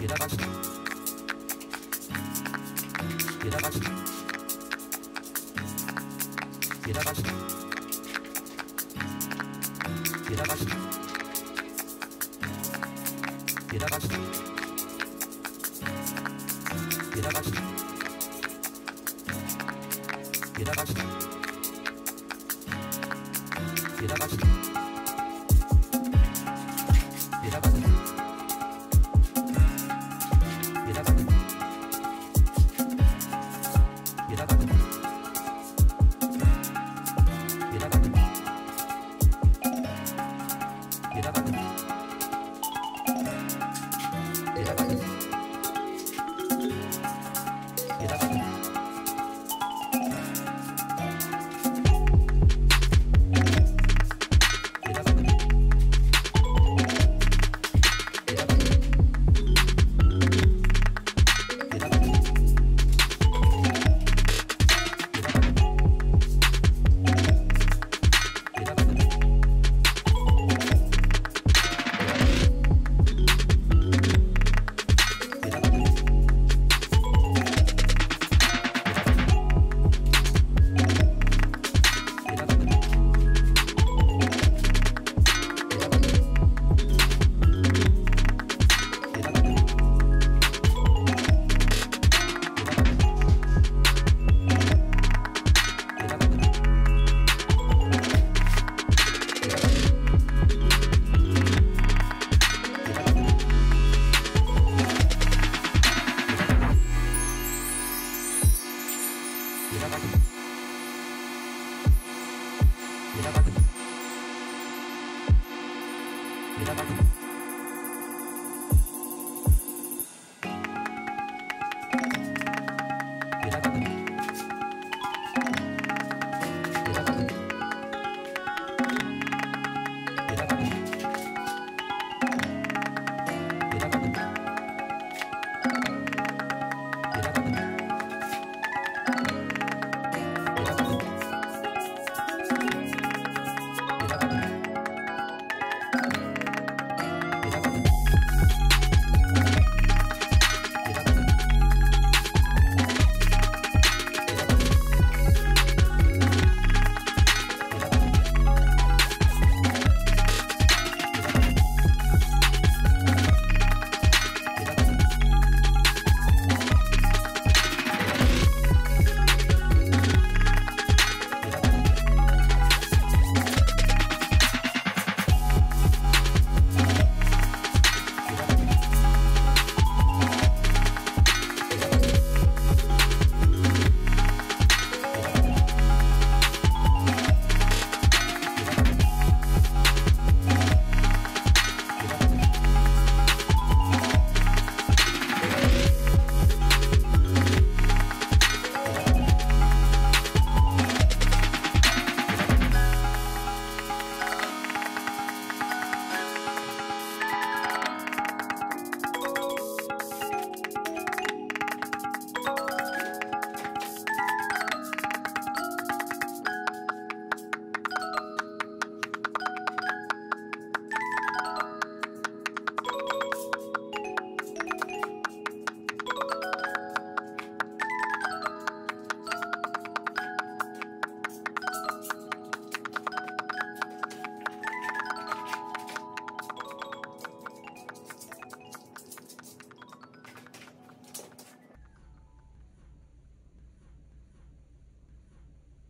Get up, Mira,